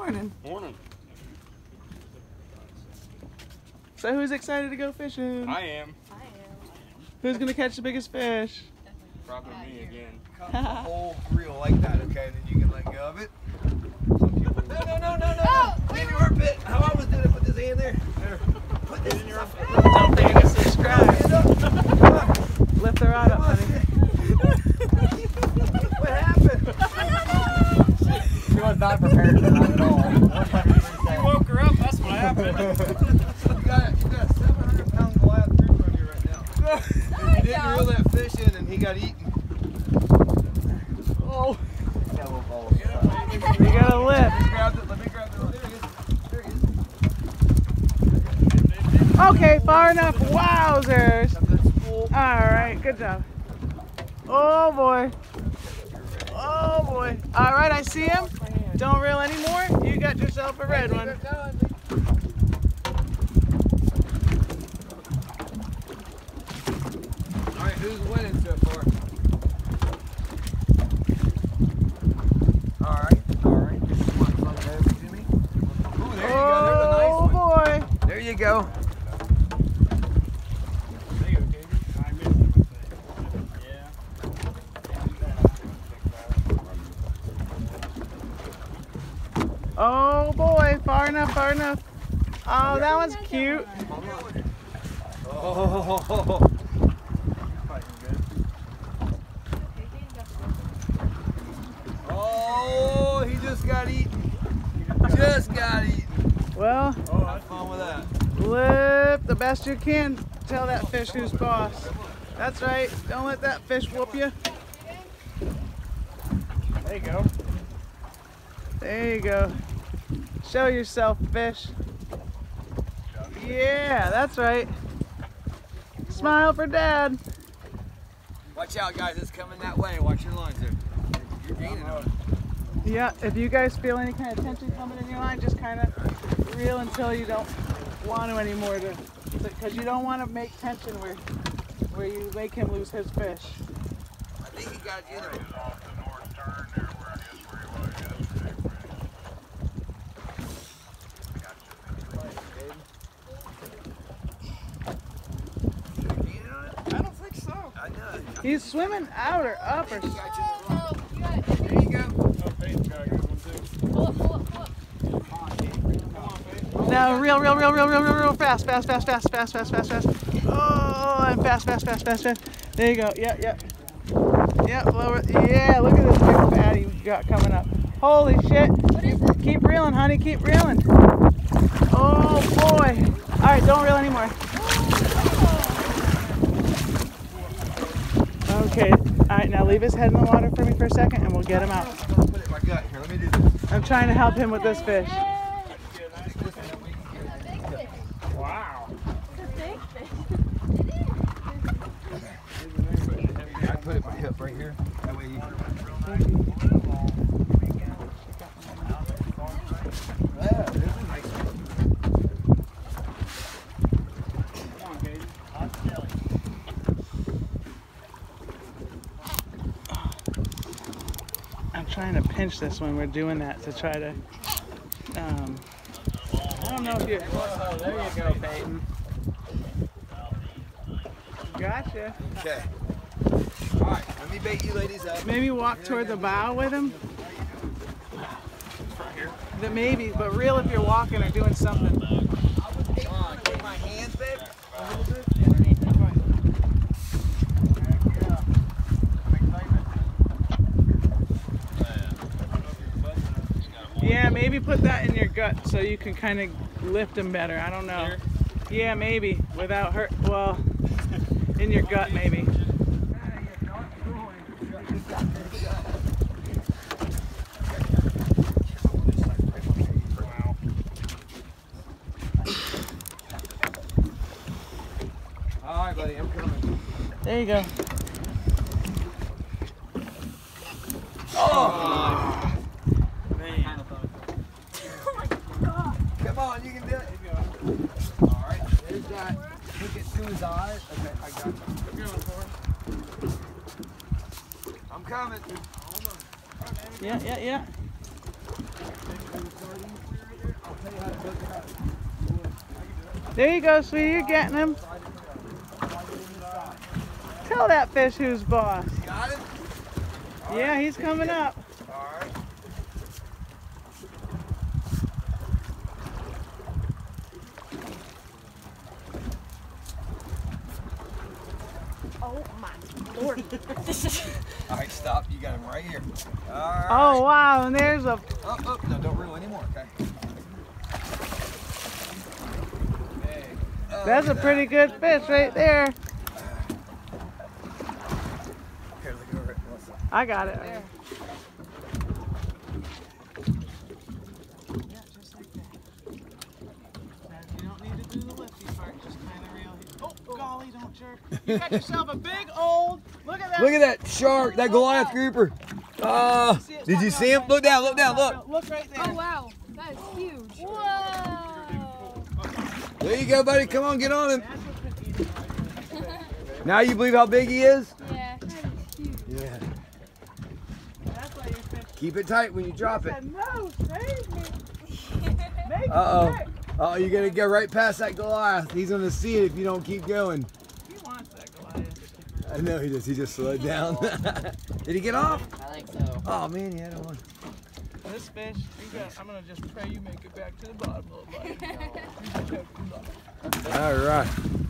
Morning. Morning. So who's excited to go fishing? I am. I am. Who's gonna catch the biggest fish? Probably me again. Cut the whole reel like that, okay? Then you can let go of it. People- No, no, no, no, no. Oh, In your armpit. How I was doing it, put this hand there. There. Put this in your armpit. Don't forget to subscribe. Hand up. Come on. Lift the rod up, honey. What happened? She was not prepared for that got eaten. Oh. You got a lift. Okay, far enough. Wowzers. All right, good job. Oh boy. Oh boy. All right, I see him. Don't reel anymore. You got yourself a red one. Who's winning so far? All right, all right. Come on, come on over to me. Ooh, there you go. Nice Oh one. boy. There you go. I missed him, I think. Yeah. Oh boy. Far enough. Far enough. Oh, that one's cute. Oh. Oh, he just got eaten. Just got eaten. Well, Oh, have fun with that. lift the best you can. Tell that fish who's boss. That's right. Don't let that fish whoop you. There you go. There you go. Show yourself, fish. Yeah, that's right. Smile for dad. Watch out, guys. It's coming that way. Watch your lines there. You're gaining on it. Yeah, if you guys feel any kind of tension coming in your line, just kind of reel until you don't want to anymore to, because you don't want to make tension where, where you make him lose his fish. I think he got you know. I guess where he was yesterday. I don't think so. I know. He's swimming out or up or. No, reel, reel, reel, reel, reel, reel, reel, fast, fast, fast, fast, fast, fast, fast, fast. Oh, and fast, fast, fast, fast, fast. There you go. Yep, yep. Yep, lower. Yeah, look at this big fatty we got coming up. Holy shit. What is it? Keep reeling, honey. Keep reeling. Oh boy. All right, don't reel anymore. Oh. Okay. All right, now leave his head in the water for me for a second, and we'll get him out. I'm gonna put it in my gut here. Let me do this. I'm trying to help him with this fish. It's a big fish. Wow. It's a big. It is. I put it my hip right here. That way you. Yeah, this is nice. Come on, Katie. I'm trying to pinch this when we're doing that to try to. Um, I don't know if you're. Oh, there you go, Peyton. Gotcha. Okay. All right, let me bait you ladies up. Maybe walk toward the bow with him. That maybe, but reel if you're walking or doing something. Come on, take my hands, babe. Yeah, maybe put that in your gut so you can kind of lift them better. I don't know. Yeah, maybe without hurt. Well, in your gut maybe. All right, buddy, I'm coming. There you go. Oh, Man. come on, you can do it. All right, there's that. Look it to his eyes. Okay, I got you. I'm coming. Yeah, yeah, yeah. There you go, sweetie. You're getting him. Tell that fish who's boss. Got it? Yeah, he's coming up. Alright. Oh my lord. Alright, stop. You got him right here. Alright. Oh, wow. And there's a. Up, up. No, don't reel anymore, okay? Oh, That's a look at pretty good fish right there. Here, look over it. I got it. There. Yeah, just like that. You don't need to do the lifty part, just kind of reel. Oh, golly. You got yourself a big old. Look at that. Look at that shark, that Goliath grouper. Ah, See did you see him? Look down, look down, look. Look right there. Oh wow. That is huge. Whoa. There you go, buddy. Come on, get on him. That's what's been eating right there. Now you believe how big he is? Yeah. That is huge. Yeah. That's why you fish. Keep it tight when you drop it. no, save me. Make it Uh-oh. quick. Oh, you're gonna go right past that Goliath. He's gonna see it if you don't keep going. He wants that Goliath. I know he does. He just slowed down. Did he get off? I think so. Oh man, he had one. This fish, you got, I'm gonna just pray you make it back to the bottom, little buddy. All right.